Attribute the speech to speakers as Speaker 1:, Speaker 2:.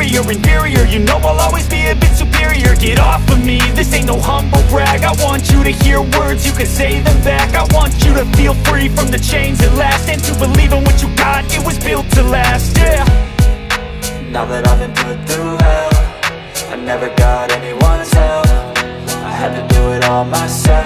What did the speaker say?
Speaker 1: exterior Inferior, you know I'll always be a bit superior. Get off of me, this ain't no humble brag. I want you to hear words, you can say them back. I want you to feel free from the chains at last. And to believe in what you got, it was built to last, yeah. Now that I've been put through hell I never got anyone's help. I had to do it all myself